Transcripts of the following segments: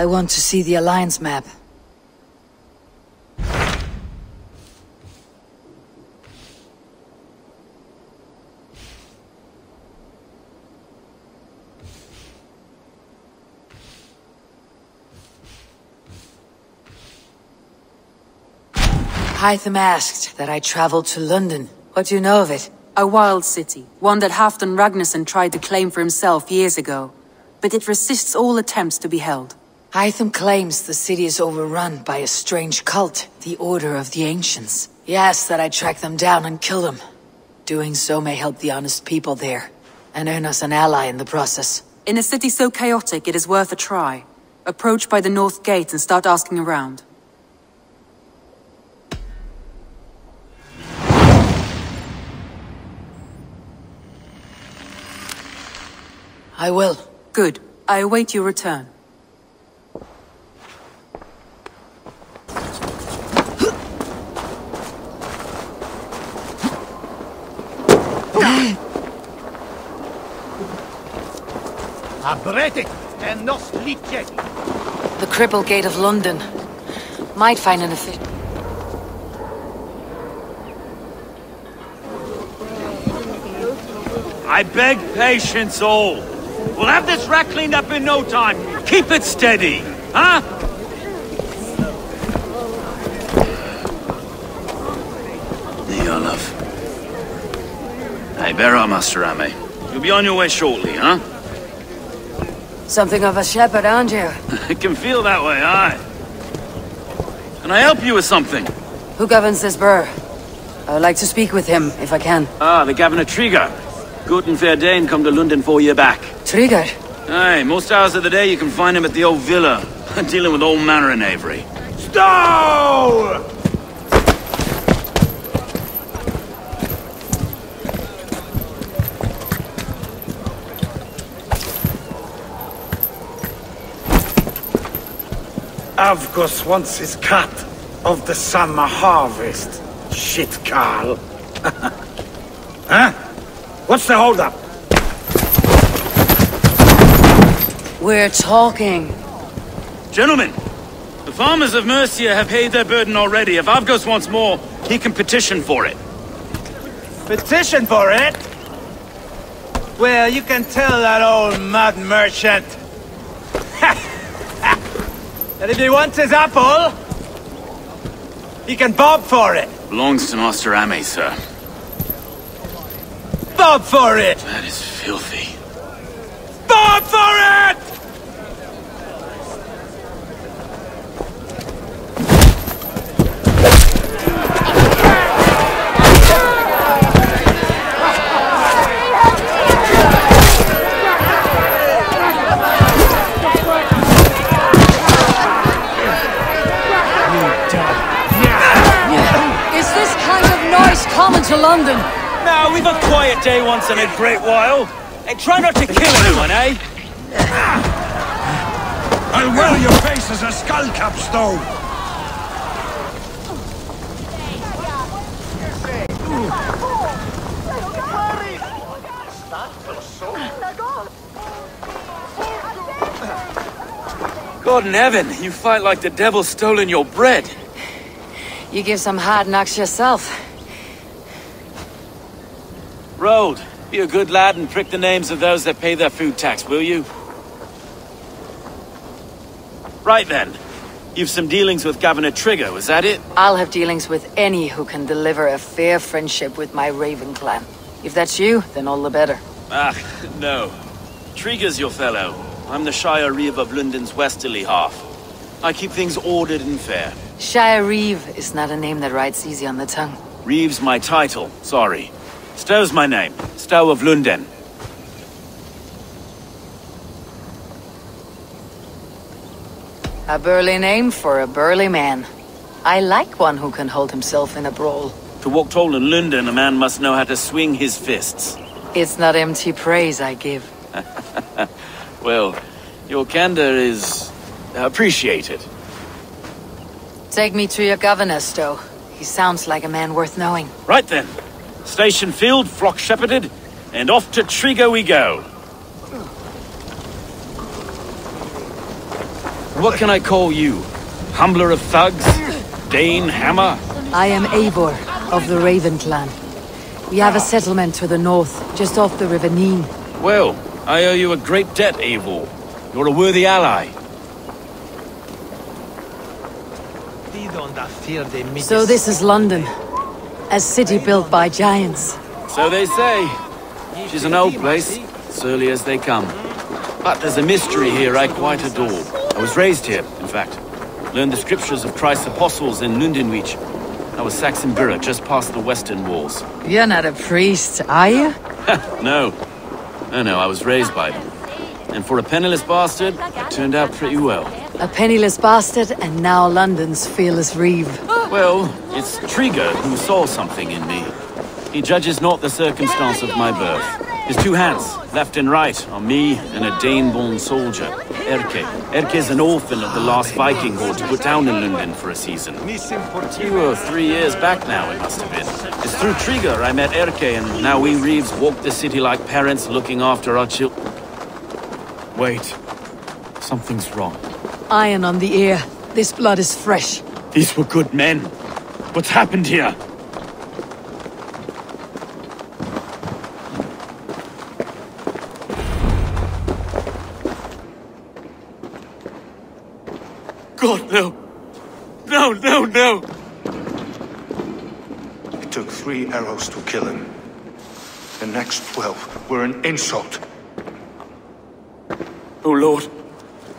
I want to see the Alliance map. Hytham asked that I travel to London. What do you know of it? A wild city, one that Halfdan Ragnarsson tried to claim for himself years ago. But it resists all attempts to be held. Hytham claims the city is overrun by a strange cult, the Order of the Ancients. He asks that I track them down and kill them. Doing so may help the honest people there, and earn us an ally in the process. In a city so chaotic, it is worth a try. Approach by the North Gate and start asking around. I will. Good. I await your return. The Cripplegate of London. Might find an official. I beg patience all. We'll have this wreck cleaned up in no time. Keep it steady, huh? Niolov. Hey, bear up, Master Ame. You'll be on your way shortly, huh? Something of a shepherd, aren't you? It can feel that way, aye. Can I help you with something? Who governs this burh? I would like to speak with him, if I can. Ah, the Governor Tryggr. Good and fair Dane come to London four year back. Tryggr? Aye, most hours of the day you can find him at the old villa, dealing with old manner and Avery. Stowe! Avgos wants his cut of the summer harvest. Shit, Carl. huh? What's the holdup? We're talking. Gentlemen, the farmers of Mercia have paid their burden already. If Avgos wants more, he can petition for it. Petition for it? Well, you can tell that old mud merchant that if he wants his apple, he can bob for it. Belongs to Master Ame, sir. Bob for it! That is filthy. Bob for it! Is this kind of noise common to London? Now, we've a quiet day once in a great while. And try not to kill anyone, eh? I'll wear your face as a skull capstone! God in heaven, you fight like the devil stolen your bread. You give some hard knocks yourself. Road, be a good lad and prick the names of those that pay their food tax, will you? Right then. You've some dealings with Governor Tryggr, is that it? I'll have dealings with any who can deliver a fair friendship with my Raven clan. If that's you, then all the better. Ah, no. Tryggr's your fellow. I'm the Shire Reeve of London's westerly half. I keep things ordered and fair. Shire Reeve is not a name that rides easy on the tongue. Reeve's my title, sorry. Stowe's my name. Stowe of London. A burly name for a burly man. I like one who can hold himself in a brawl. To walk tall in London, a man must know how to swing his fists. It's not empty praise I give. Well, your candor is appreciated. Take me to your governor, Stowe. He sounds like a man worth knowing. Right then. Station field, flock shepherded, and off to Tryggr we go. What can I call you? Humbler of thugs? Dane Hammer? I am Eivor, of the Raven clan. We have a settlement to the north, just off the River Nene. Well, I owe you a great debt, Eivor. You're a worthy ally. So this is London. A city built by giants. So they say. She's an old place, surly as they come. But there's a mystery here I quite adore. I was raised here, in fact. Learned the scriptures of Christ's apostles in Lundenwic. I was Saxon Borough, just past the western walls. You're not a priest, are you? no. No, no, I was raised by them. And for a penniless bastard, it turned out pretty well. A penniless bastard, and now London's fearless reeve. Well, it's Tryggr who saw something in me. He judges not the circumstance of my birth. His two hands, left and right, are me and a Dane-born soldier, Erke. Erke is an orphan of the last Viking horde to put down in London for a season. Two or three years back now, it must have been. It's through Tryggr I met Erke, and now we Reeves walk the city like parents looking after our children. Wait. Something's wrong. Iron on the ear. This blood is fresh. These were good men. What's happened here? God, no. No, no, no. It took three arrows to kill him. The next twelve were an insult. Oh, Lord,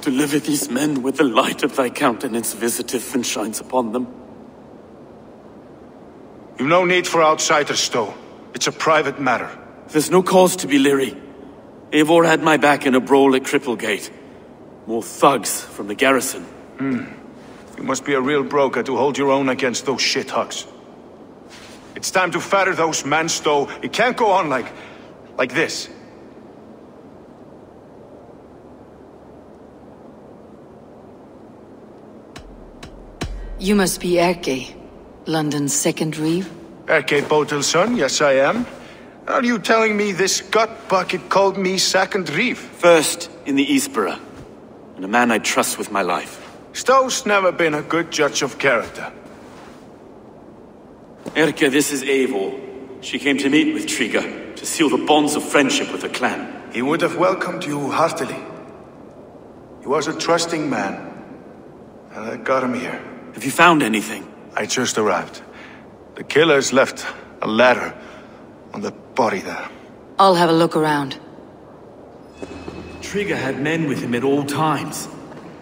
deliver these men with the light of thy countenance visiteth and shines upon them. You've no need for outsiders, Stowe. It's a private matter. There's no cause to be leery. Eivor had my back in a brawl at Cripplegate. More thugs from the garrison. Hmm. You must be a real broker to hold your own against those shithugs. It's time to fetter those men, Stowe. It can't go on like... like this. You must be Erke, London's second reeve. Erke Botel's son, yes I am. Are you telling me this gut bucket called me second reeve? First in the Eastborough, and a man I trust with my life. Stowe's never been a good judge of character. Erke, this is Eivor. She came to meet with Tryggr, to seal the bonds of friendship with the clan. He would have welcomed you heartily. He was a trusting man. And I got him here. Have you found anything? I just arrived. The killers left a ladder on the body there. I'll have a look around. Tryggr had men with him at all times.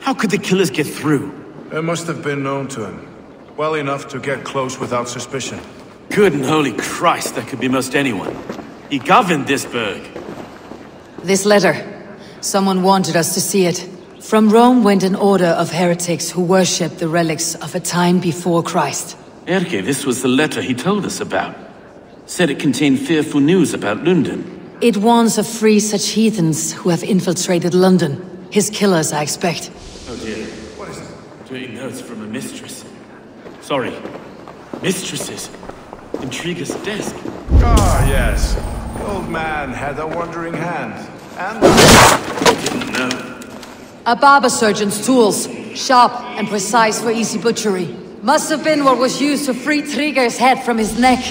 How could the killers get through? They must have been known to him. Well enough to get close without suspicion. Good and holy Christ, that could be most anyone. He governed this burg. This letter. Someone wanted us to see it. From Rome went an order of heretics who worshipped the relics of a time before Christ. Erke, this was the letter he told us about. Said it contained fearful news about London. It warns of free such heathens who have infiltrated London. His killers, I expect. Oh dear. What is it? Taking notes from a mistress. Sorry. Mistresses. In Tryggr's desk. Ah, yes. The old man had a wandering hand. And... Didn't know. A barber surgeon's tools. Sharp and precise for easy butchery. Must have been what was used to free Tryggr's head from his neck.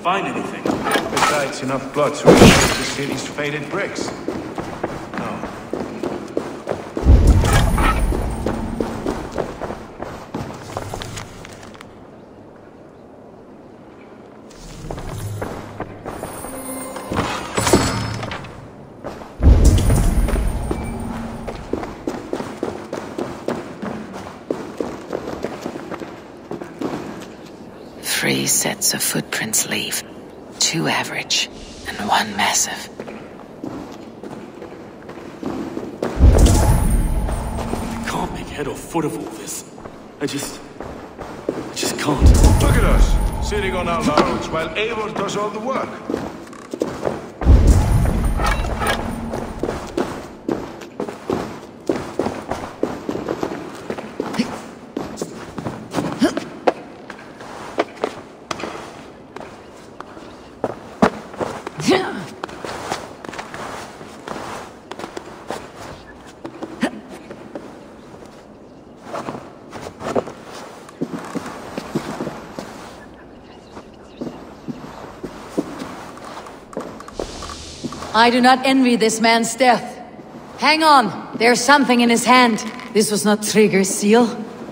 Find anything? Besides, enough blood to replace the city's faded bricks. Sets of footprints leave. Two average, and one massive. I can't make head or foot of all this. I just... I just can't. Look at us, sitting on our laurels while Eivor does all the work. I do not envy this man's death. Hang on, there's something in his hand. This was not Tryggr's seal.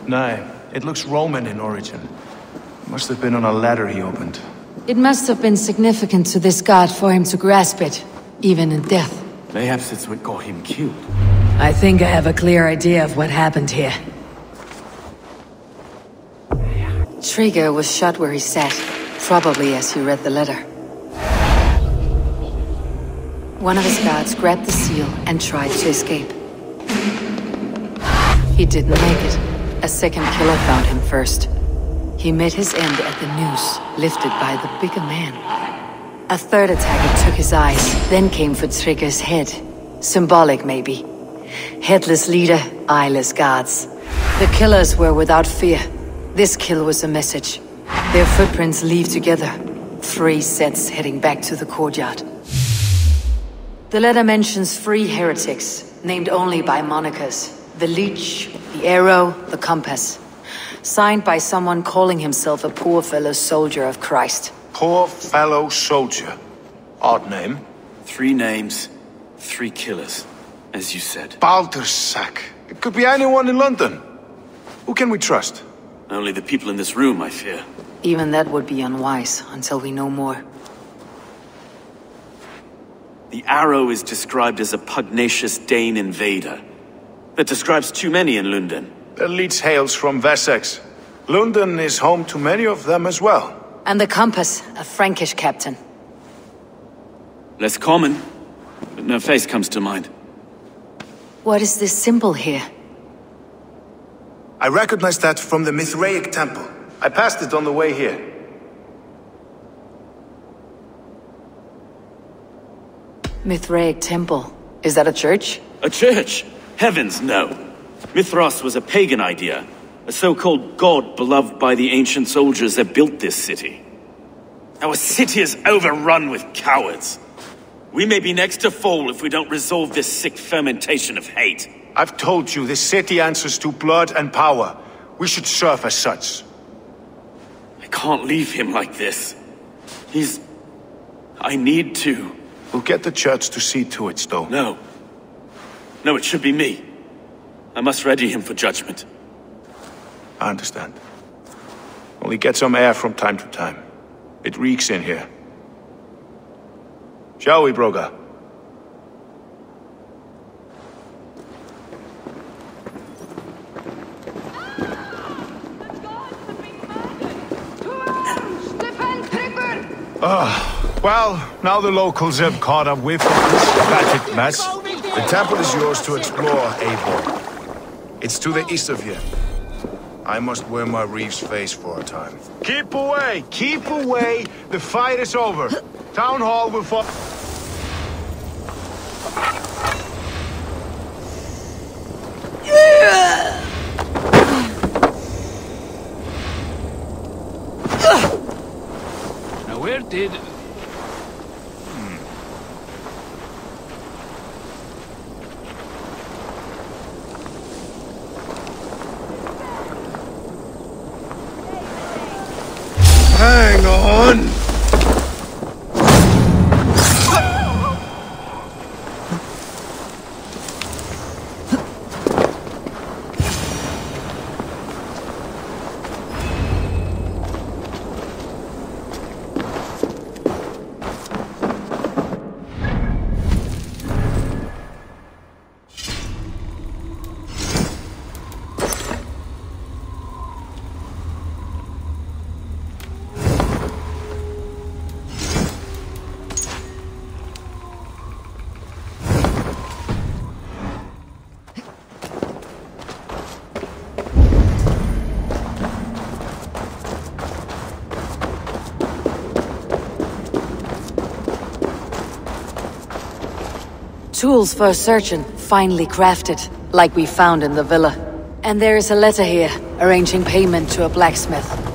No, it looks Roman in origin. It Must have been on a ladder he opened. It must have been significant to this god for him to grasp it, even in death. Perhaps it's what got him killed. I think I have a clear idea of what happened here. Tryggr was shot where he sat, probably as he read the letter. One of his guards grabbed the seal and tried to escape. He didn't make it. A second killer found him first. He met his end at the noose, lifted by the bigger man. A third attacker took his eyes, then came for Tryggr's head. Symbolic, maybe. Headless leader, eyeless guards. The killers were without fear. This kill was a message. Their footprints leave together. Three sets heading back to the courtyard. The letter mentions three heretics, named only by monikers. The Leech, the Arrow, the Compass. Signed by someone calling himself a poor fellow soldier of Christ. Poor fellow soldier. Odd name. Three names, three killers, as you said. Baldersack. It could be anyone in London. Who can we trust? Only the people in this room, I fear. Even that would be unwise, until we know more. The Arrow is described as a pugnacious Dane invader. That describes too many in London. The leech hails from Wessex. London is home to many of them as well. And the Compass, a Frankish captain. Less common, but no face comes to mind. What is this symbol here? I recognize that from the Mithraic temple. I passed it on the way here. Mithraic Temple. Is that a church? A church? Heavens, no. Mithras was a pagan idea. A so-called god beloved by the ancient soldiers that built this city. Our city is overrun with cowards. We may be next to fall if we don't resolve this sick fermentation of hate. I've told you, this city answers to blood and power. We should serve as such. I can't leave him like this. He's... I need to. We'll get the church to see to it, Stowe. No. No, it should be me. I must ready him for judgment. I understand. Only get some air from time to time. It reeks in here. Shall we, Broga? Ah, well, now the locals have caught up with this tragic mess. The temple is yours to explore, Eivor. It's to the east of here. I must wear my Reeves face for a time. Keep away! Keep away! The fight is over. Town Hall will fall... Tools for searching, finely crafted, like we found in the villa. And there is a letter here, arranging payment to a blacksmith.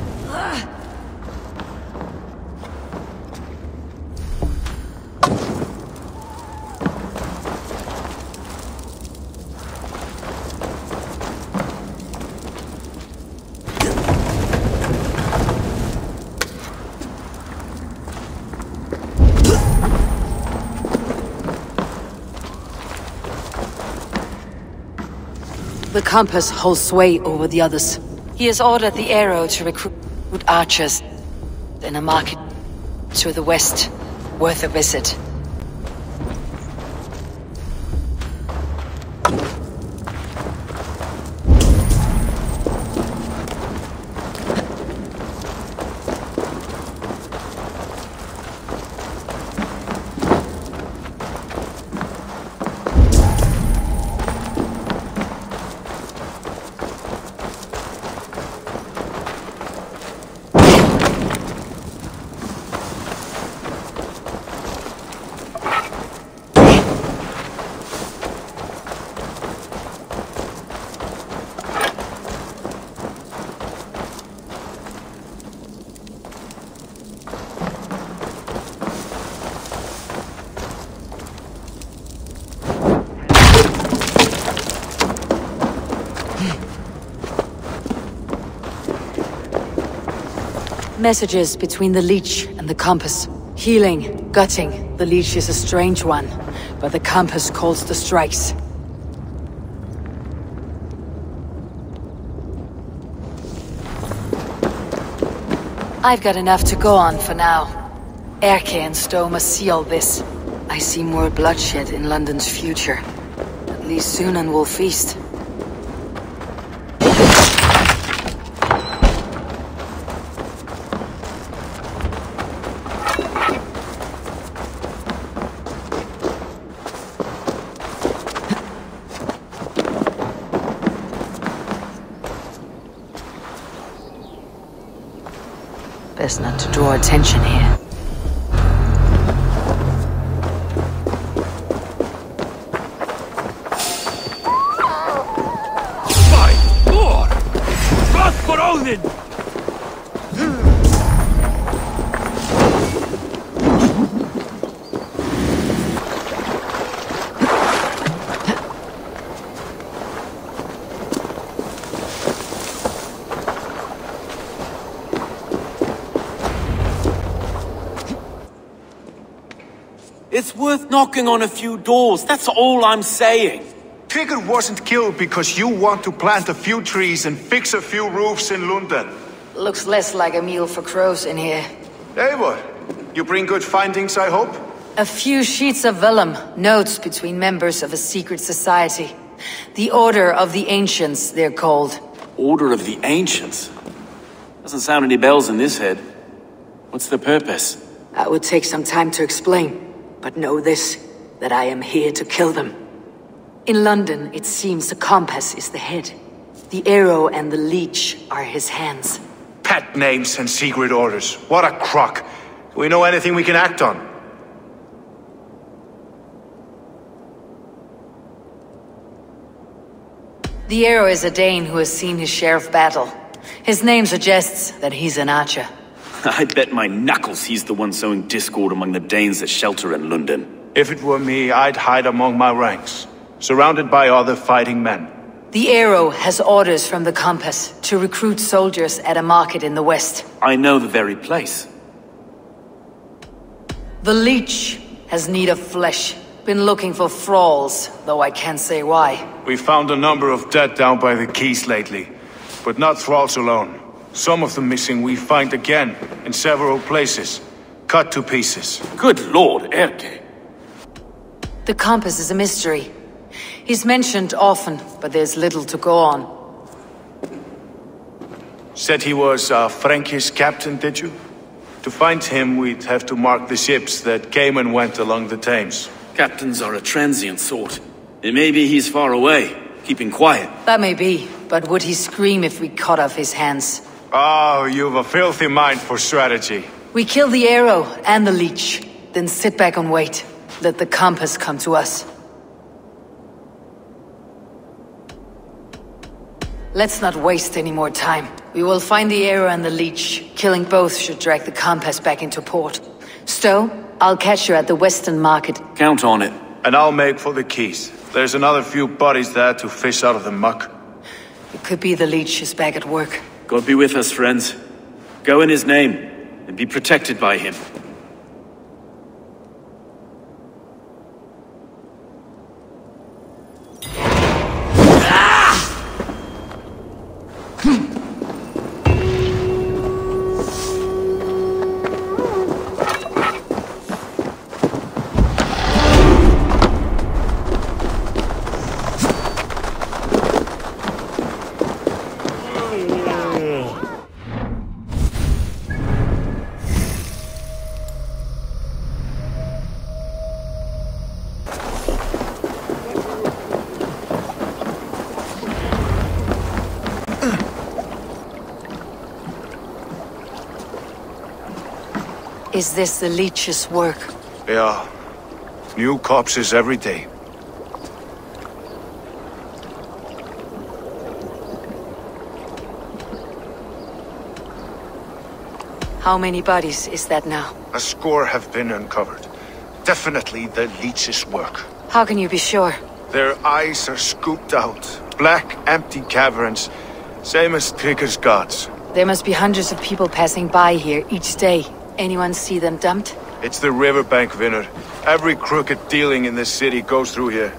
Compass holds sway over the others. He has ordered the arrow to recruit archers in a market to the west. Worth a visit. Messages between the Leech and the Compass. Healing, gutting. The Leech is a strange one, but the Compass calls the strikes. I've got enough to go on for now. Erke and Stowe must see all this. I see more bloodshed in London's future. At least Sýnin will feast. Not to draw attention here. It's worth knocking on a few doors, that's all I'm saying. Tryggr wasn't killed because you want to plant a few trees and fix a few roofs in London. Looks less like a meal for crows in here. Eivor, you bring good findings, I hope? A few sheets of vellum, notes between members of a secret society. The Order of the Ancients, they're called. Order of the Ancients? Doesn't sound any bells in this head. What's the purpose? That would take some time to explain, but know this, that I am here to kill them. In London, it seems the compass is the head. The arrow and the leech are his hands. Pet names and secret orders. What a crock. Do we know anything we can act on? The arrow is a Dane who has seen his share of battle. His name suggests that he's an archer. I bet my knuckles he's the one sowing discord among the Danes that shelter in London. If it were me, I'd hide among my ranks, surrounded by other fighting men. The arrow has orders from the compass to recruit soldiers at a market in the west. I know the very place. The leech has need of flesh. Been looking for thralls, though I can't say why. We found a number of dead down by the quays lately, but not thralls alone. Some of the missing we find again in several places, cut to pieces. Good lord, Erke. The compass is a mystery. He's mentioned often, but there's little to go on. Said he was a Frankish captain, did you? To find him, we'd have to mark the ships that came and went along the Thames. Captains are a transient sort. It may be he's far away, keeping quiet. That may be, but would he scream if we cut off his hands? Oh, you've a filthy mind for strategy. We kill the arrow and the leech, then sit back and wait. Let the compass come to us. Let's not waste any more time. We will find the arrow and the leech. Killing both should drag the compass back into port. Stowe, I'll catch you at the Western Market. Count on it. And I'll make for the keys. There's another few bodies there to fish out of the muck. It could be the leech is back at work. God be with us, friends. Go in his name, and be protected by him. Is this the leech's work? Yeah. New corpses every day. How many bodies is that now? A score have been uncovered. Definitely the leech's work. How can you be sure? Their eyes are scooped out. Black, empty caverns. Same as Tryggr's gods. There must be hundreds of people passing by here each day. Anyone see them dumped? It's the riverbank Vinner. Every crooked dealing in this city goes through here.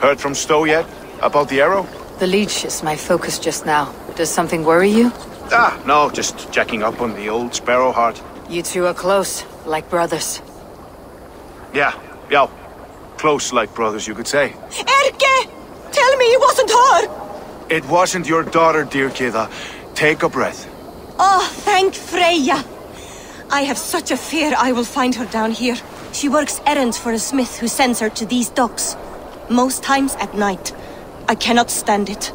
Heard from Stowe yet? About the arrow? The leech is my focus just now. Does something worry you? Ah, no, just checking up on the old Sparrowheart. You two are close, like brothers. Yeah, yeah. Close like brothers, you could say. Erke! Tell me it wasn't her! It wasn't your daughter, dear Kida. Take a breath. Oh, thank Freya! I have such a fear I will find her down here. She works errands for a smith who sends her to these docks. Most times at night. I cannot stand it.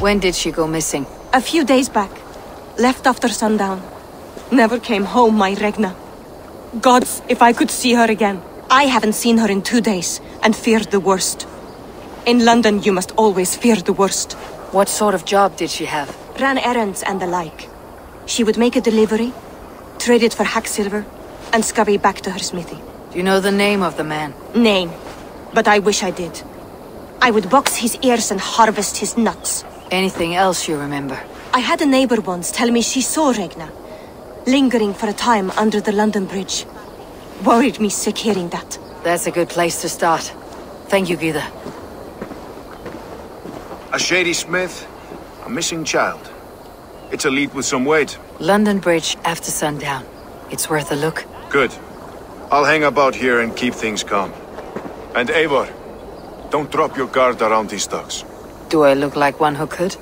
When did she go missing? A few days back. Left after sundown. Never came home, my Regna. Gods, if I could see her again. I haven't seen her in two days, and feared the worst. In London, you must always fear the worst. What sort of job did she have? Ran errands and the like. She would make a delivery, trade it for hack silver, and scurry back to her smithy. Do you know the name of the man? Name. But I wish I did. I would box his ears and harvest his nuts. Anything else you remember? I had a neighbor once tell me she saw Regna, lingering for a time under the London Bridge. Worried me sick hearing that. That's a good place to start. Thank you, Gida. A shady smith, a missing child. It's a lead with some weight. London Bridge after sundown. It's worth a look. Good. I'll hang about here and keep things calm. And Eivor, don't drop your guard around these docks. Do I look like one who could?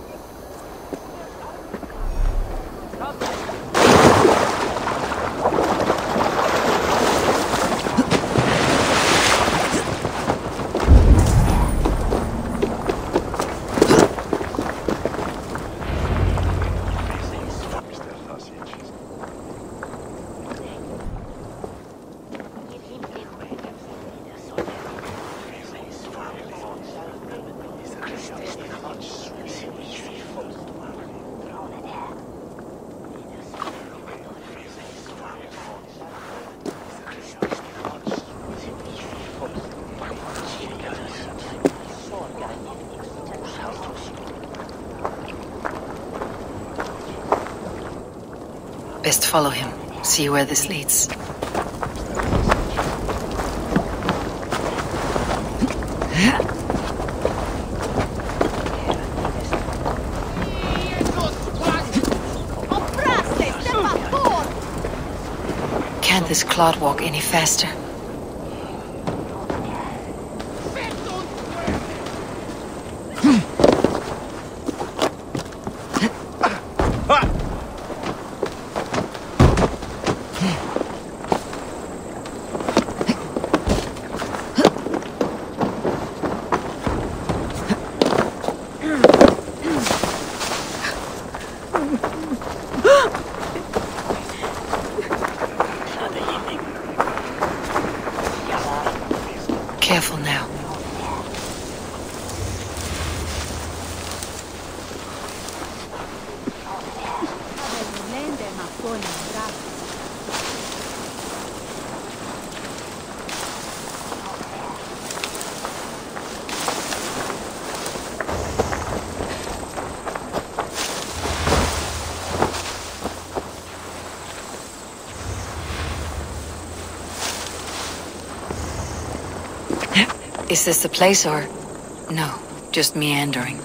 Best follow him. See where this leads. Can't this clod walk any faster? Careful now. Is this the place or... No, just meandering.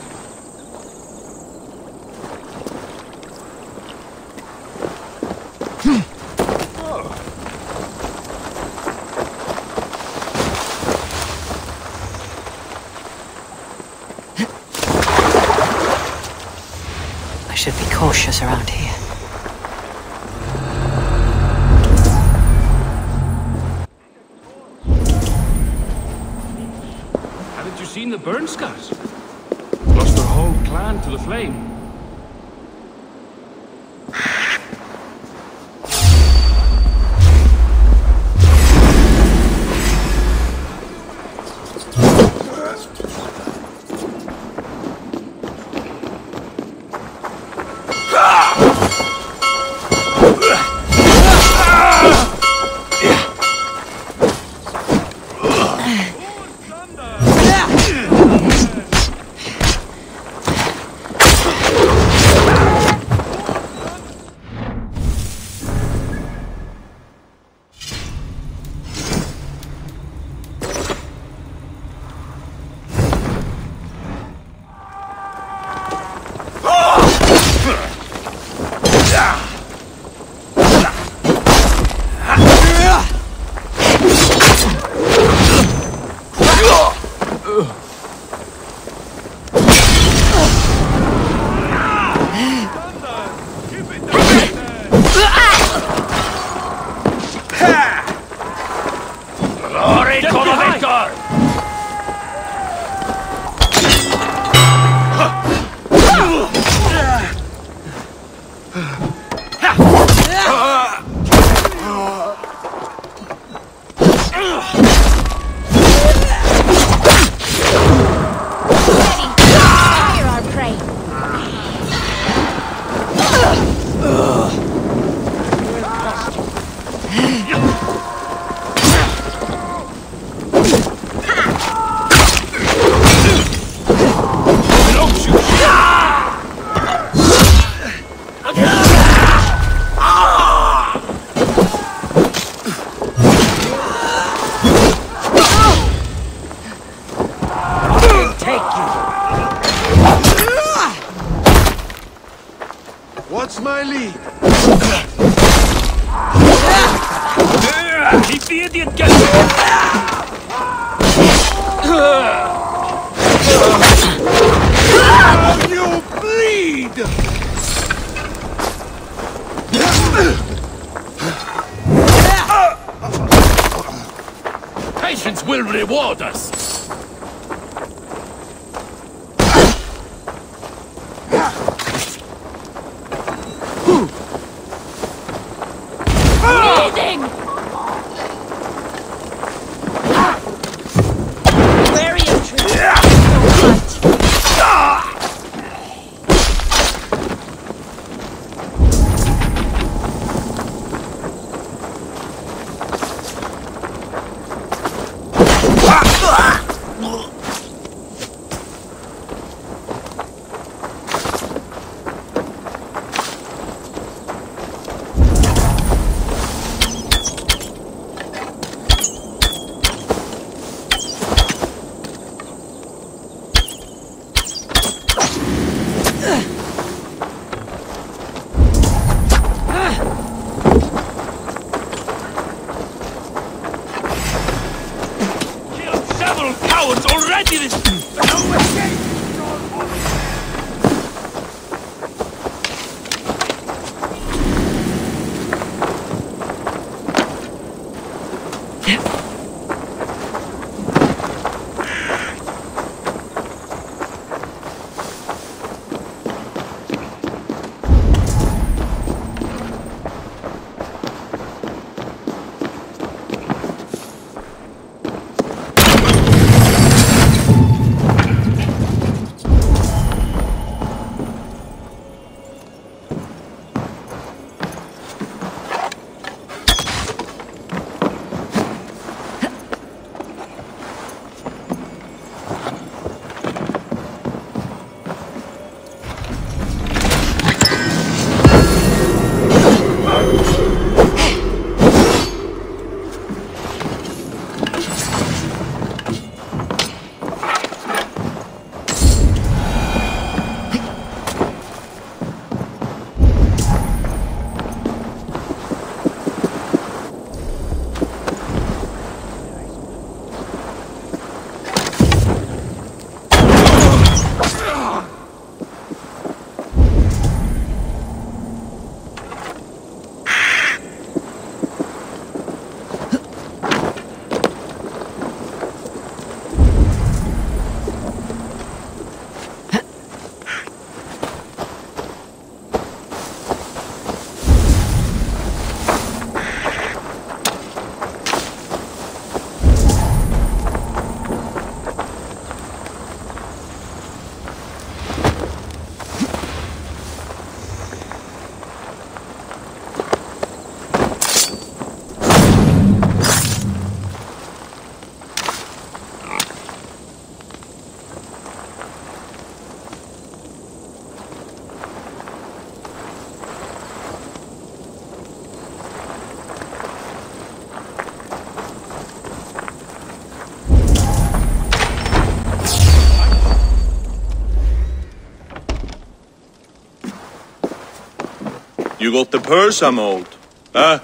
You got the purse I'm owed. Huh?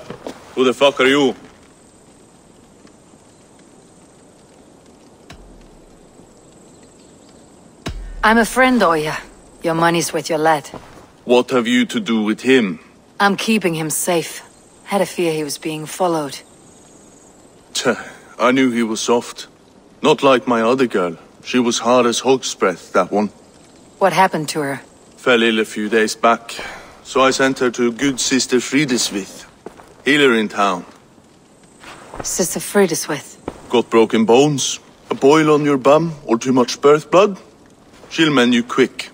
Who the fuck are you? I'm a friend, Oya. Your money's with your lad. What have you to do with him? I'm keeping him safe. Had a fear he was being followed. Tch, I knew he was soft. Not like my other girl. She was hard as hog's breath, that one. What happened to her? Fell ill a few days back. So I sent her to good sister Frideswith. Healer in town. Sister Frideswith. Got broken bones, a boil on your bum, or too much birth blood? She'll mend you quick.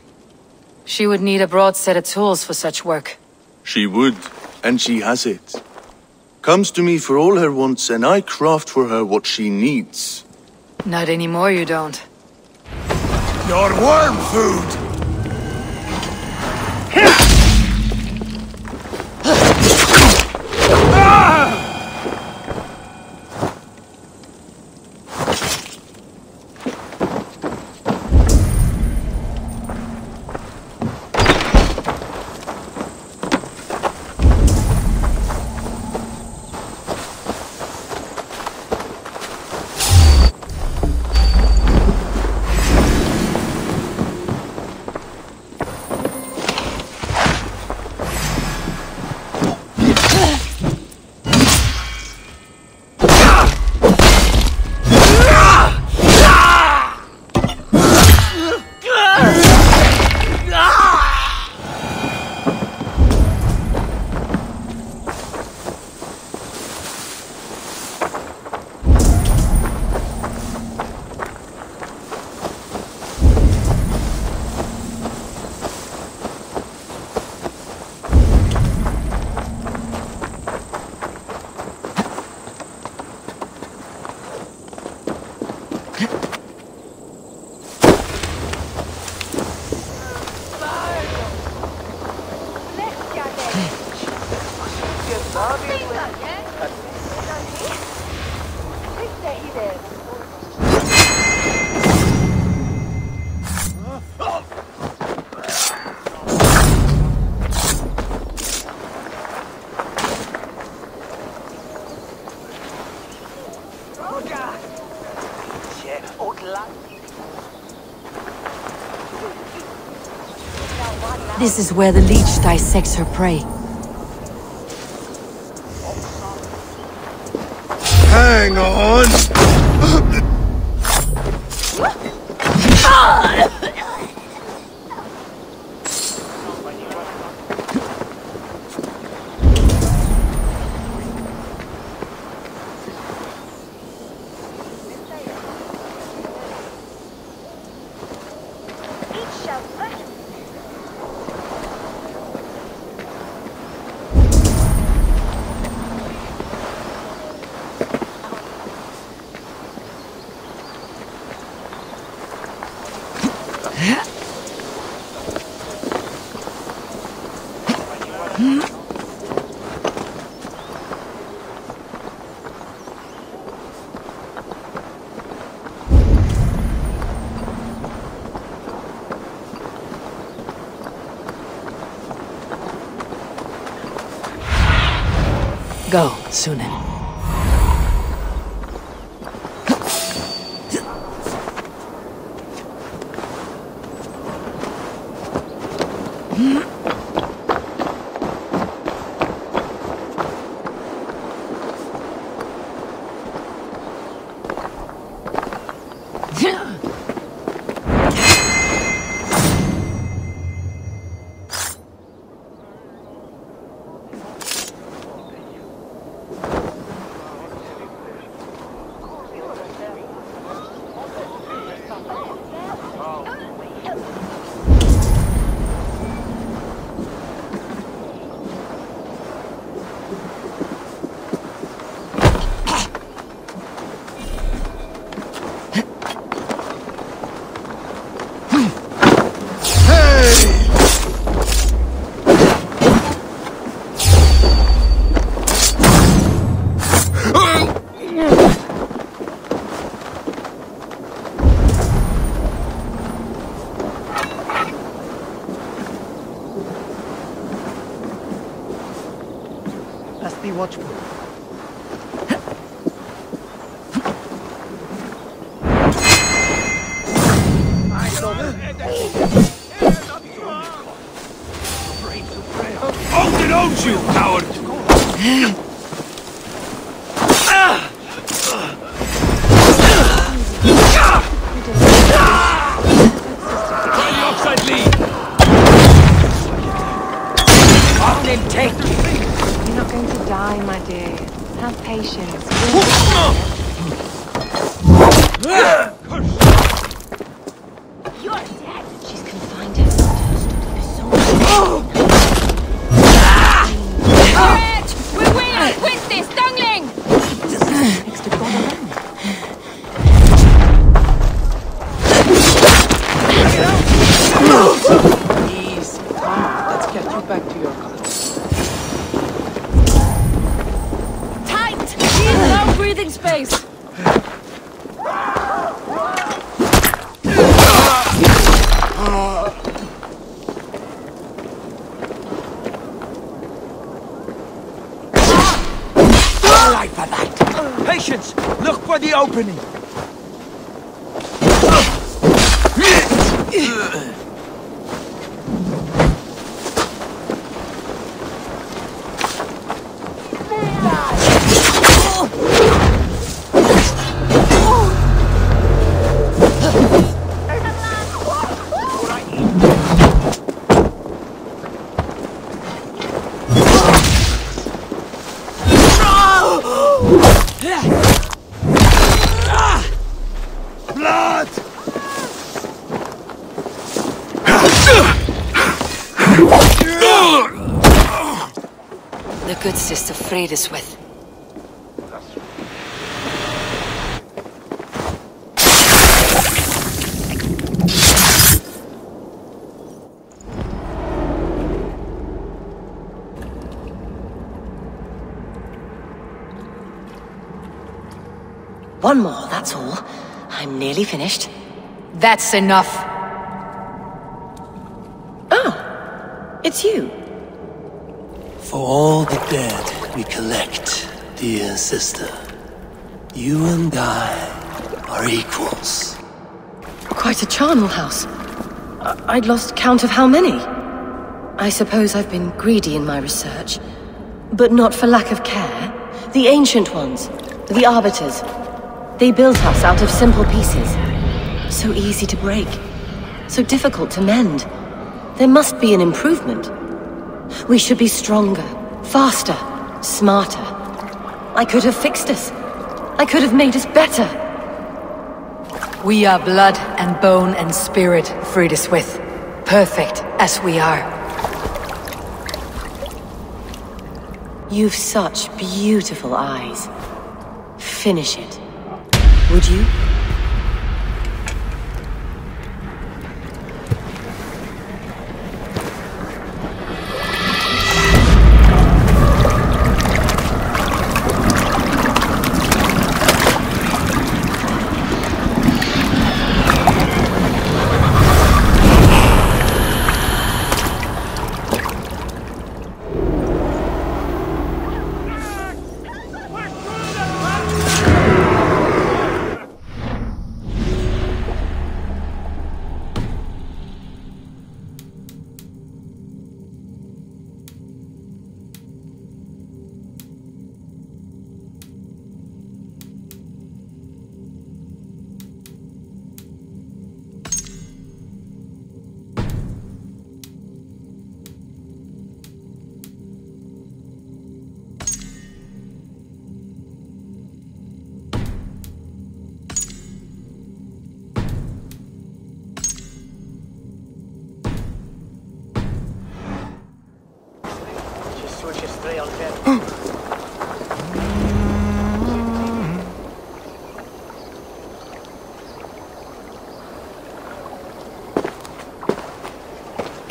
She would need a broad set of tools for such work. She would, and she has it. Comes to me for all her wants, and I craft for her what she needs. Not anymore, you don't. Your worm food! This is where the leech dissects her prey. Hang on! Go, Sýnin. For sister Frideswith. One more, that's all. I'm nearly finished. That's enough. Oh, it's you. For all the dead we collect, dear sister, you and I are equals. Quite a charnel house. I- I'd lost count of how many. I suppose I've been greedy in my research. But not for lack of care. The ancient ones, the arbiters, they built us out of simple pieces. So easy to break. So difficult to mend. There must be an improvement. We should be stronger, faster, smarter. I could have fixed us. I could have made us better. We are blood and bone and spirit, Frideswith. Perfect as we are. You've such beautiful eyes. Finish it. Would you?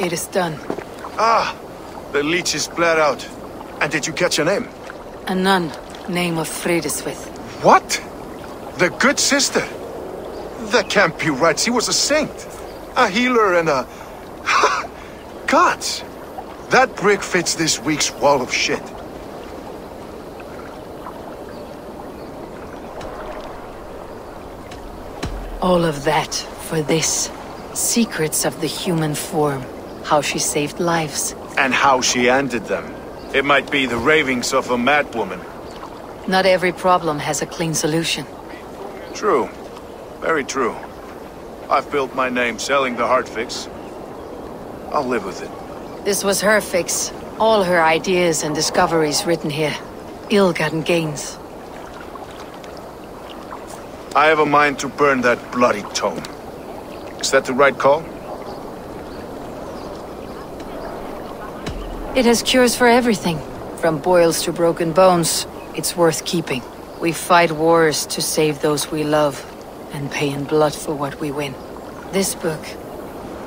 It is done. Ah! The leech is bled out. And did you catch a name? A nun. Name of Frideswith. What? The good sister? That can't be right. She was a saint. A healer and a... Gods! That brick fits this week's wall of shit. All of that for this. Secrets of the human form. How she saved lives. And how she ended them. It might be the ravings of a madwoman. Not every problem has a clean solution. True. Very true. I've built my name selling the heart fix. I'll live with it. This was her fix. All her ideas and discoveries written here. Ill-gotten gains. I have a mind to burn that bloody tome. Is that the right call? It has cures for everything. From boils to broken bones. It's worth keeping. We fight wars to save those we love, and pay in blood for what we win. This book.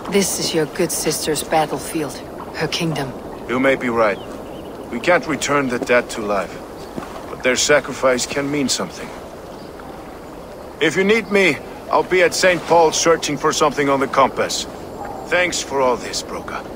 This is your good sister's battlefield. Her kingdom. You may be right. We can't return the dead to life. But their sacrifice can mean something. If you need me, I'll be at St. Paul's searching for something on the compass. Thanks for all this, Broca.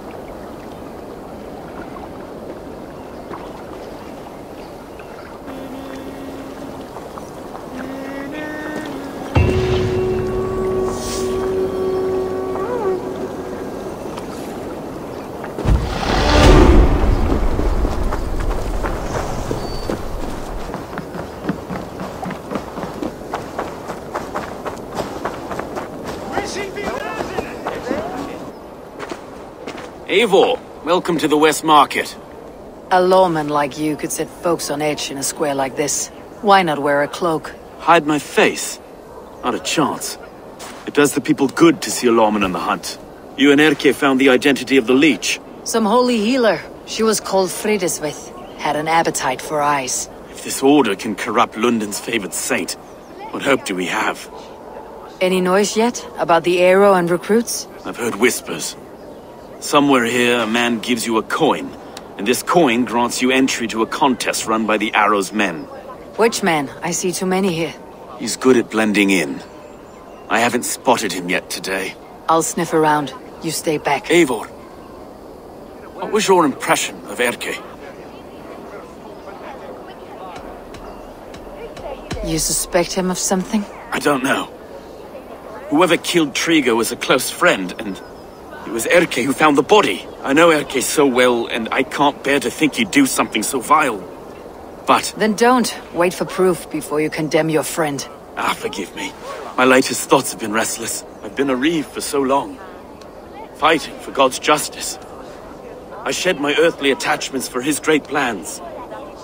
Eivor, welcome to the West Market. A lawman like you could set folks on edge in a square like this. Why not wear a cloak? Hide my face? Not a chance. It does the people good to see a lawman on the hunt. You and Erke found the identity of the leech. Some holy healer. She was called Frideswith. Had an appetite for eyes. If this order can corrupt London's favored saint, what hope do we have? Any noise yet? About the arrow and recruits? I've heard whispers. Somewhere here, a man gives you a coin, and this coin grants you entry to a contest run by the Arrow's men. Which man? I see too many here. He's good at blending in. I haven't spotted him yet today. I'll sniff around. You stay back. Eivor, what was your impression of Erke? You suspect him of something? I don't know. Whoever killed Tryggr was a close friend, and it was Erke who found the body. I know Erke so well, and I can't bear to think he'd do something so vile. But... Then don't. Wait for proof before you condemn your friend. Ah, forgive me. My latest thoughts have been restless. I've been a reeve for so long. Fighting for God's justice. I shed my earthly attachments for his great plans.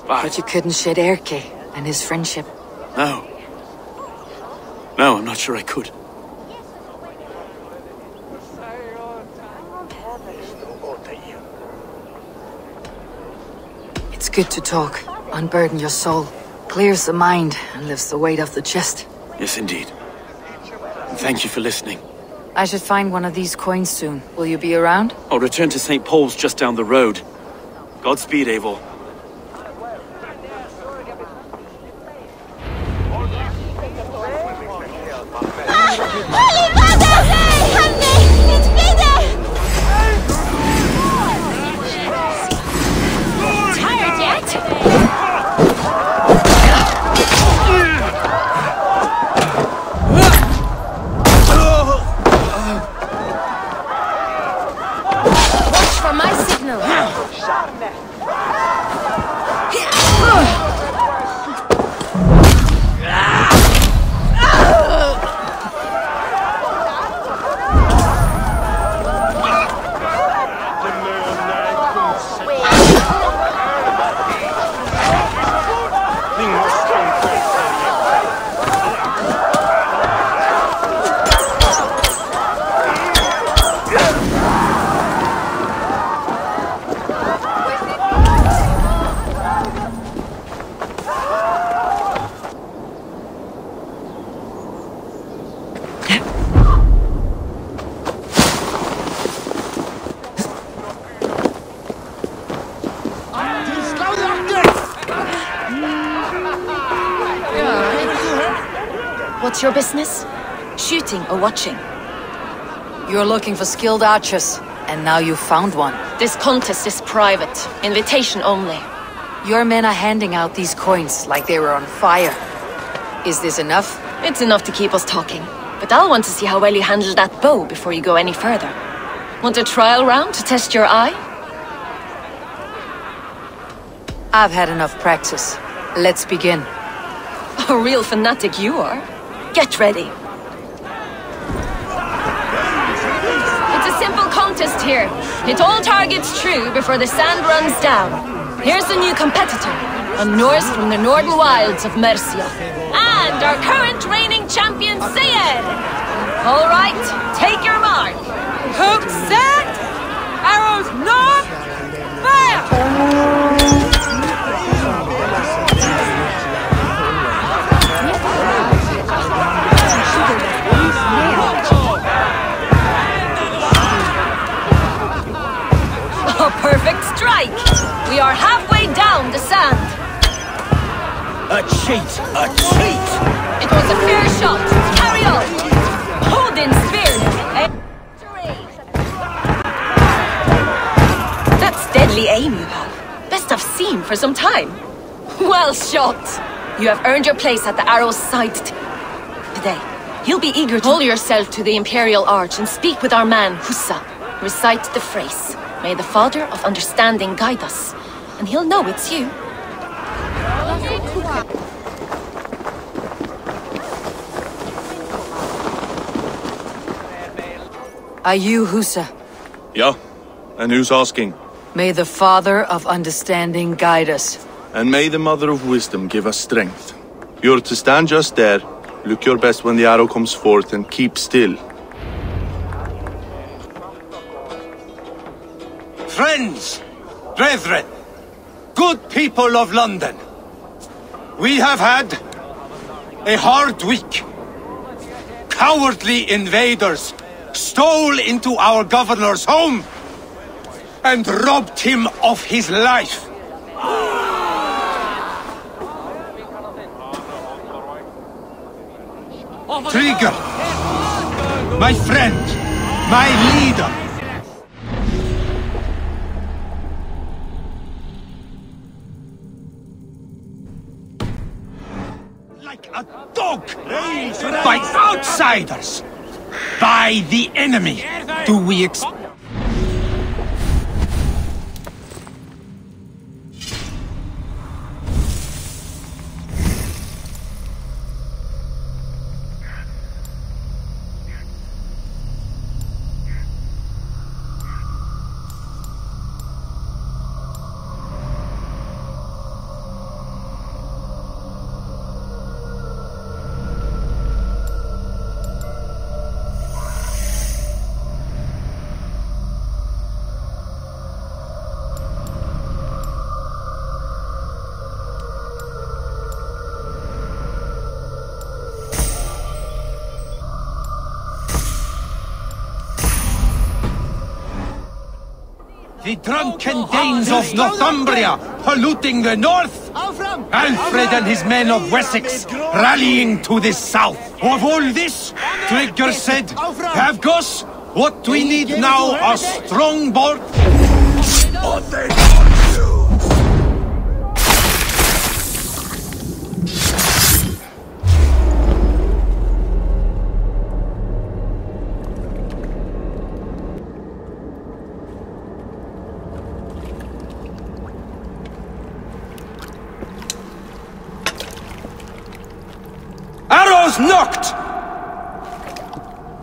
But... But you couldn't shed Erke and his friendship. No. No, I'm not sure I could. Good to talk. Unburden your soul. Clears the mind and lifts the weight off the chest. Yes, indeed. And thank you for listening. I should find one of these coins soon. Will you be around? I'll return to St. Paul's just down the road. Godspeed, Eivor. What's your business? Shooting or watching? You're looking for skilled archers, and now you've found one. This contest is private. Invitation only. Your men are handing out these coins like they were on fire. Is this enough? It's enough to keep us talking. But I'll want to see how well you handle that bow before you go any further. Want a trial round to test your eye? I've had enough practice. Let's begin. A real fanatic you are. Get ready. It's a simple contest here. Hit all targets true before the sand runs down. Here's the new competitor, a Norse from the northern wilds of Mercia. And our current reigning champion, Sayed! All right, take your mark. Hook set! Arrows north! Fire! Perfect strike! We are halfway down the sand. A cheat! A cheat! It was a fair shot. Carry on. Odin speared. Eh? That's deadly aim you have. Best I've seen for some time. Well shot. You have earned your place at the arrow's side today. You'll be eager to hold yourself to the Imperial Arch and speak with our man, Hussa. Recite the phrase. May the Father of Understanding guide us. And he'll know it's you. Are you Husa? Yeah. And who's asking? May the Father of Understanding guide us. And may the Mother of Wisdom give us strength. You're to stand just there, look your best when the arrow comes forth, and keep still. Friends, brethren, good people of London, we have had a hard week. Cowardly invaders stole into our governor's home and robbed him of his life. Tryggr, my friend, my leader, outsiders, by the enemy. Do we expect? The drunken Danes of Northumbria polluting the north. Alfred and his men of Wessex rallying to the south. Of all this, Tryggr said, Havgos, what we need now are strong board.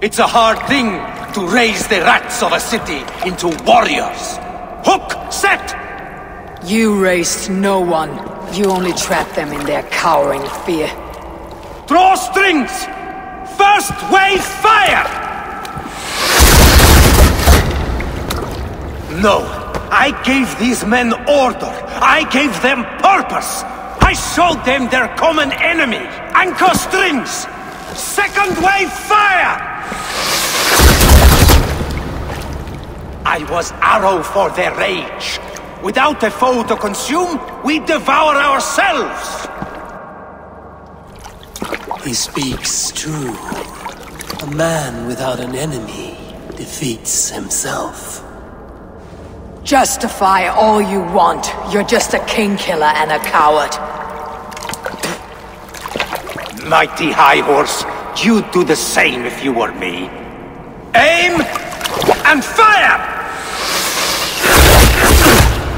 It's a hard thing to raise the rats of a city into warriors. Hook, set! You raised no one. You only trapped them in their cowering fear. Draw strings! First wave fire! No, I gave these men order. I gave them purpose. I showed them their common enemy. Anchor strings! Second wave fire! I was arrow for their rage. Without a foe to consume, we devour ourselves. He speaks true. A man without an enemy defeats himself. Justify all you want. You're just a king killer and a coward. Mighty High Horse, You'd do the same if you were me. Aim and fire!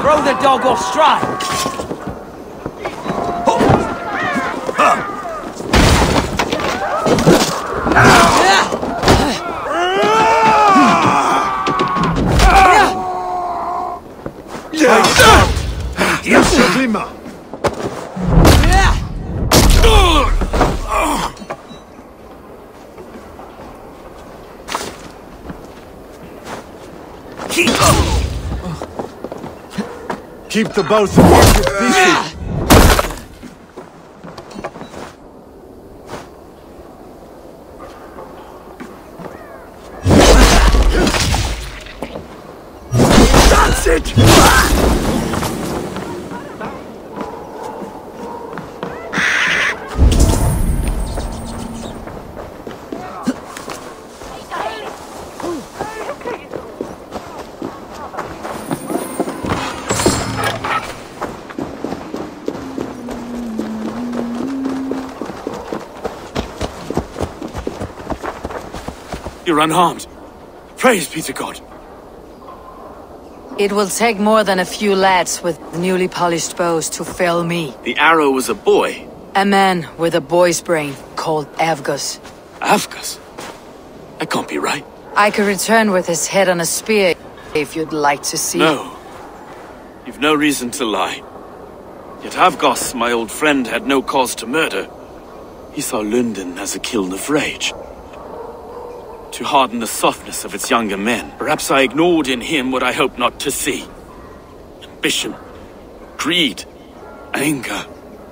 Throw the dog off stride! Disciplina! Keep the both You're unharmed. Praise be to God. It will take more than a few lads with newly polished bows to fell me. The arrow was a boy. A man with a boy's brain called Avgus. Avgus? That can't be right. I could return with his head on a spear if you'd like to see. No. You've no reason to lie. Yet Avgos, my old friend, had no cause to murder. He saw London as a kiln of rage. To harden the softness of its younger men, perhaps I ignored in him what I hoped not to see. Ambition, greed, anger.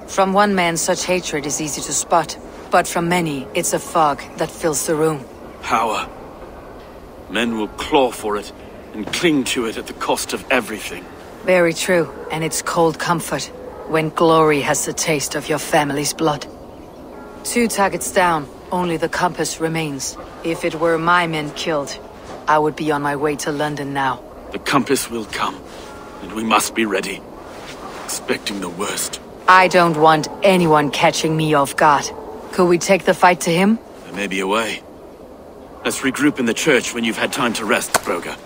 From one man, such hatred is easy to spot. But from many, it's a fog that fills the room. Power. Men will claw for it and cling to it at the cost of everything. Very true, and it's cold comfort when glory has the taste of your family's blood. Two targets down, only the compass remains. If it were my men killed, I would be on my way to London now. The compass will come, and we must be ready. Expecting the worst. I don't want anyone catching me off guard. Could we take the fight to him? There may be a way. Let's regroup in the church when you've had time to rest, Broga.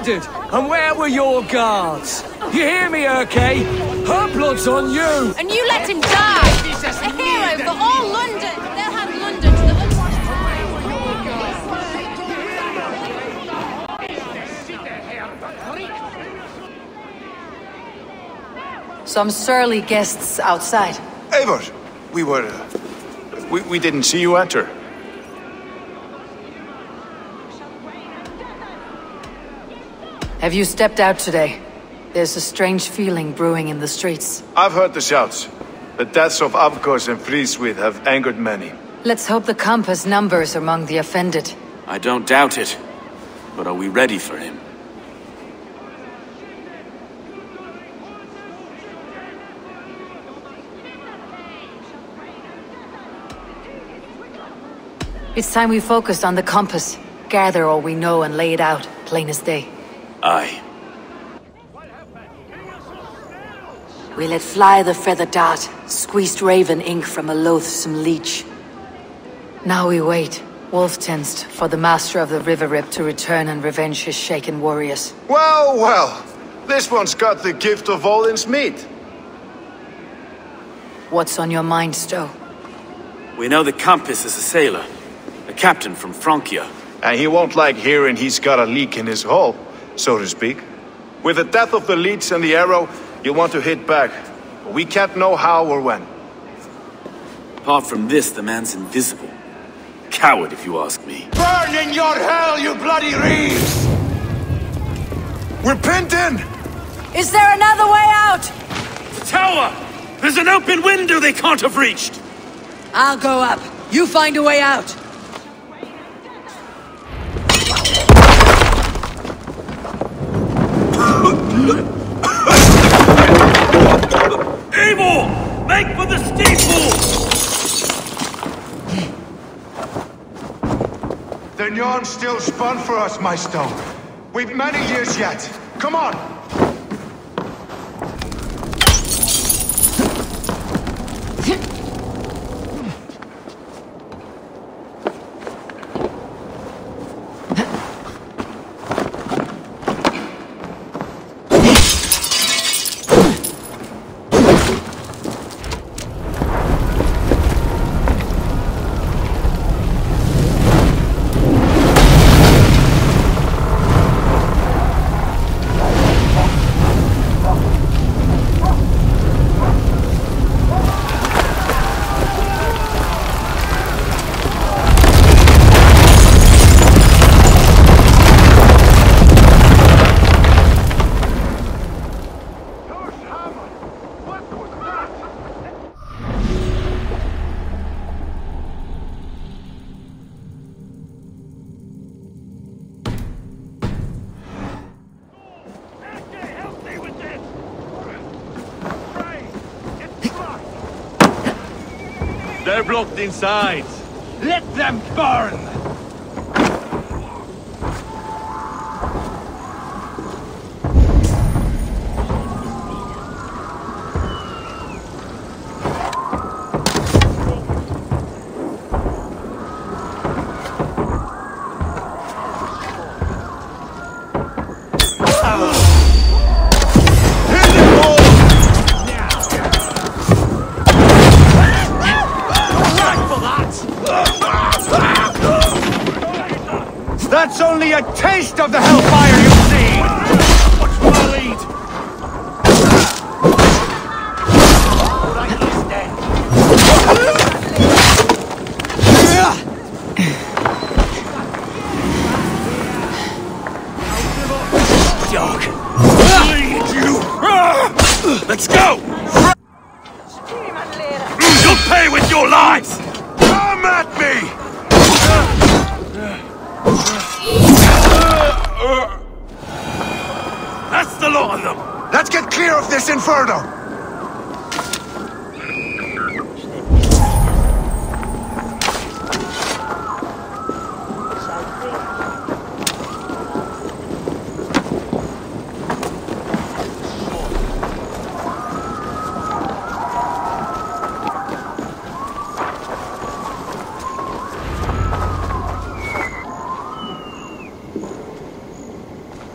Murdered, and where were your guards? You hear me, Erke? Her blood's on you! And you let him die! A hero for all London! They'll have London to the unwashed Some surly guests outside. Eivor, we were... uh, we, we didn't see you enter. Have you stepped out today? There's a strange feeling brewing in the streets. I've heard the shouts. The deaths of Avgos and Frideswith have angered many. Let's hope the compass numbers among the offended. I don't doubt it. But are we ready for him? It's time we focused on the compass. Gather all we know and lay it out, plain as day. Aye. We let fly the feather dart, squeezed raven ink from a loathsome leech. Now we wait, wolf-tensed, for the master of the river rip to return and revenge his shaken warriors. Well, well. This one's got the gift of Odin's meat. What's on your mind, Stowe? We know the Compass is a sailor. A captain from Francia. And he won't like hearing he's got a leak in his hull, so to speak. With the death of the leads and the arrow, you'll want to hit back. But we can't know how or when. Apart from this, the man's invisible. Coward, if you ask me. Burn in your hell, you bloody reeves! We're pinned in! Is there another way out? The Tower! There's an open window they can't have reached! I'll go up. You find a way out. Eivor! Make for the steeple! The yarn's still spun for us, my stone. We've many years yet. Come on! Inside. Let them burn!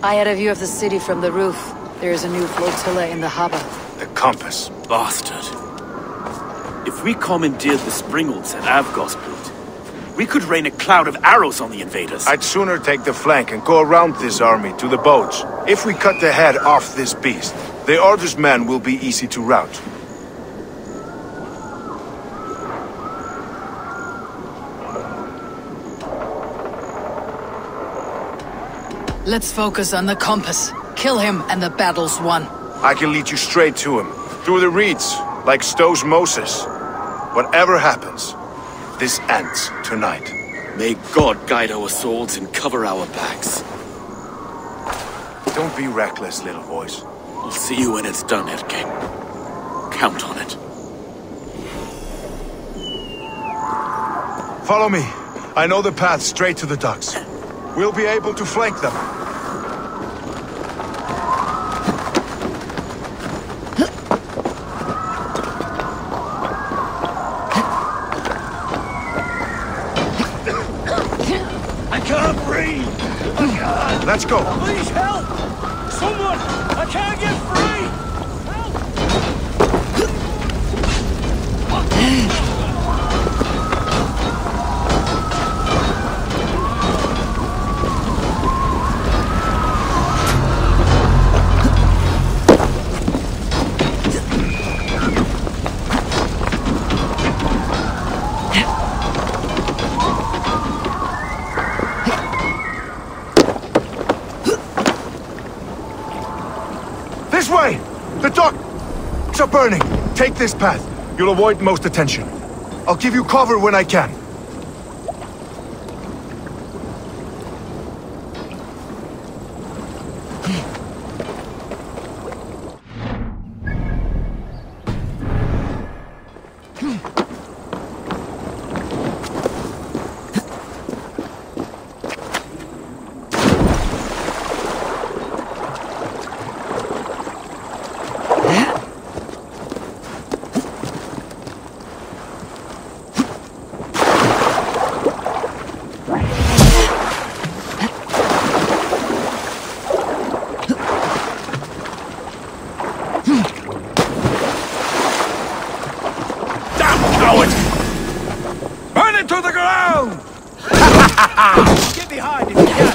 I had a view of the city from the roof. There is a new flotilla in the harbor. The compass. Bastard. If we commandeered the springalds at Avgosport, we could rain a cloud of arrows on the invaders. I'd sooner take the flank and go around this army to the boats. If we cut the head off this beast, the Order's men will be easy to rout. Let's focus on the compass. Kill him and the battle's won. I can lead you straight to him. Through the reeds, like Stowe's Moses. Whatever happens, this ends tonight. May God guide our swords and cover our backs. Don't be reckless, little voice. I'll see you when it's done, Erke. Count on it. Follow me. I know the path straight to the docks. We'll be able to flank them. I can't breathe! I can't! Go! Please help! Burning! Take this path. You'll avoid most attention. I'll give you cover when I can. Damn coward! Burn it to the ground! Get behind if you can!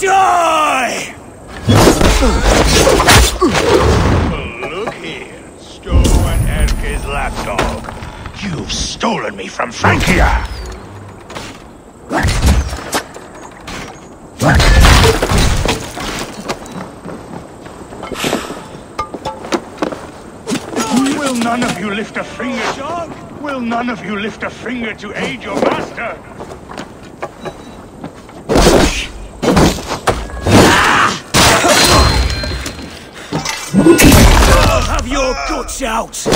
Die! Look here, Stowe and Erke's lapdog. You've stolen me from Francia! Will none of you lift a finger, dog? Will none of you lift a finger to aid your master? Have your guts out!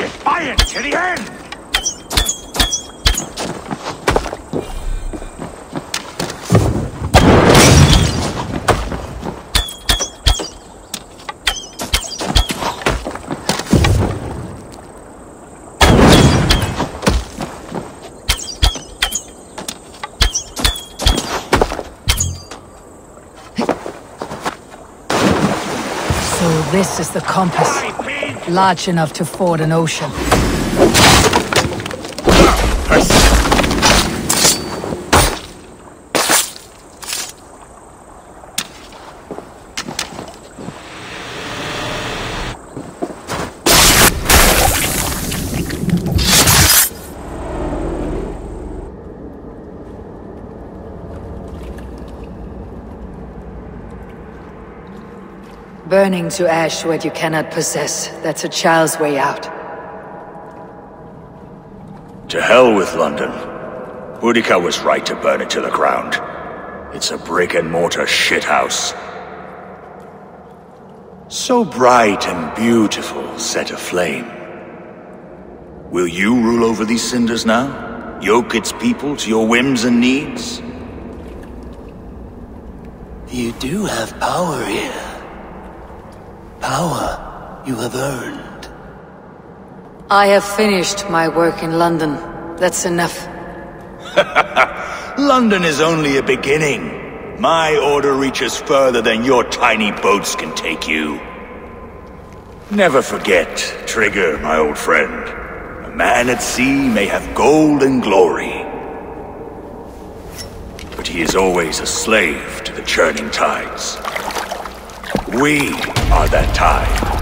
Defiant to the end! So this is the compass. Large enough to ford an ocean. Burning to ash what you cannot possess. That's a child's way out. To hell with London. Boudica was right to burn it to the ground. It's a brick and mortar shithouse. So bright and beautiful, set aflame. Will you rule over these cinders now? Yoke its people to your whims and needs? You do have power here. Power you have earned. I have finished my work in London. That's enough. London is only a beginning. My order reaches further than your tiny boats can take you. Never forget, Tryggr, my old friend. A man at sea may have gold and glory. But he is always a slave to the churning tides. We are that tide.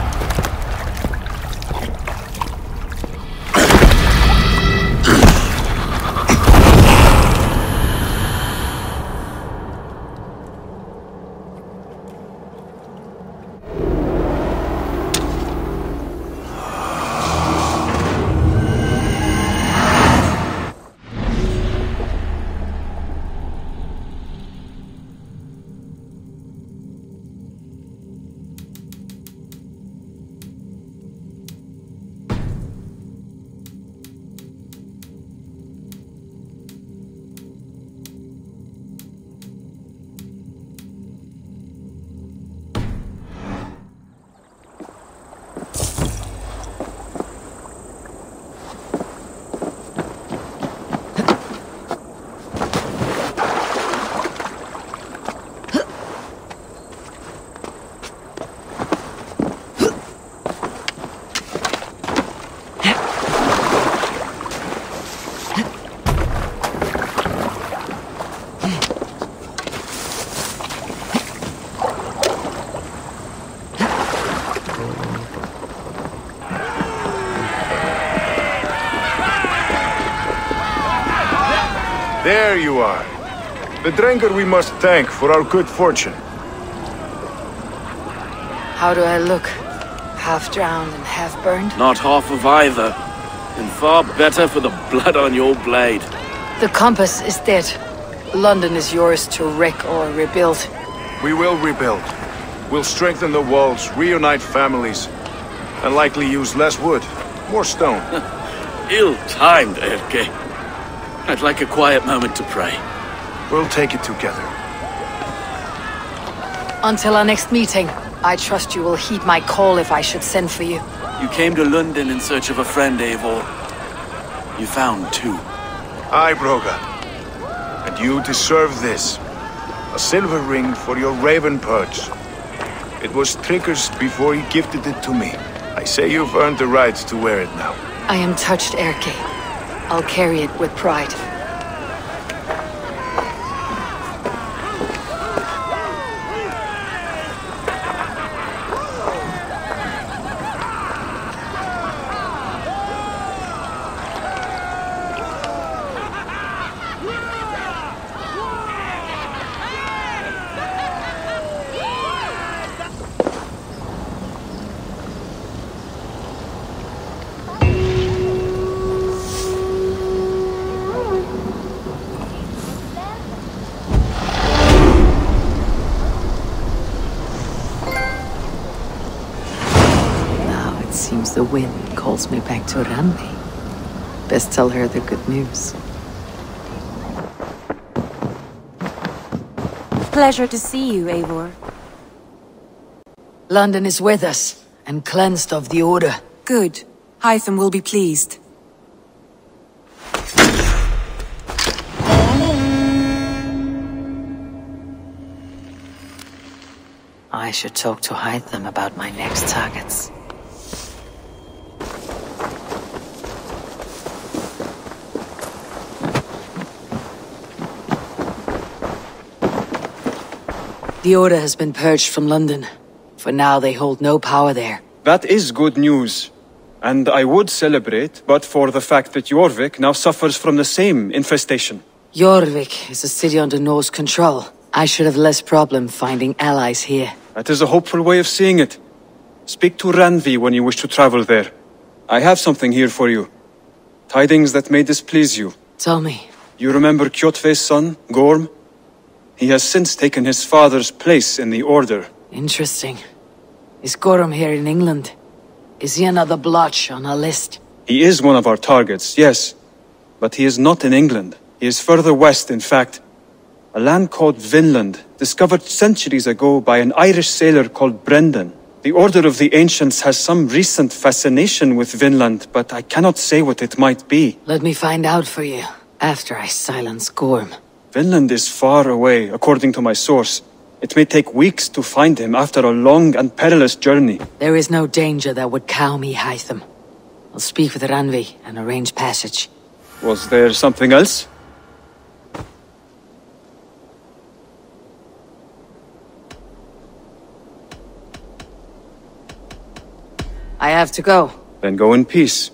The drinker we must thank for our good fortune. How do I look? Half drowned and half burned? Not half of either. And far better for the blood on your blade. The compass is dead. London is yours to wreck or rebuild. We will rebuild. We'll strengthen the walls, reunite families, and likely use less wood, more stone. Ill-timed, Erke. I'd like a quiet moment to pray. We'll take it together. Until our next meeting, I trust you will heed my call if I should send for you. You came to London in search of a friend, Eivor. You found two. Aye, Broga. And you deserve this. A silver ring for your raven perch. It was Tryggr's before he gifted it to me. I say you've earned the right to wear it now. I am touched, Erke. I'll carry it with pride. Now it seems the wind calls me back to Randvi. Best tell her the good news. Pleasure to see you, Eivor. London is with us, and cleansed of the Order. Good. Hytham will be pleased. I should talk to Hytham about my next targets. The Order has been purged from London. For now, they hold no power there. That is good news. And I would celebrate, but for the fact that Jorvik now suffers from the same infestation. Jorvik is a city under Norse control. I should have less problem finding allies here. That is a hopeful way of seeing it. Speak to Randvi when you wish to travel there. I have something here for you. Tidings that may displease you. Tell me. You remember Kjotve's son, Gorm? He has since taken his father's place in the Order. Interesting. Is Gorm here in England? Is he another blotch on our list? He is one of our targets, yes. But he is not in England. He is further west, in fact. A land called Vinland, discovered centuries ago by an Irish sailor called Brendan. The Order of the Ancients has some recent fascination with Vinland, but I cannot say what it might be. Let me find out for you, after I silence Gorm. Vinland is far away, according to my source. It may take weeks to find him after a long and perilous journey. There is no danger that would cow me, Hytham. I'll speak with Randvi and arrange passage. Was there something else? I have to go. Then go in peace.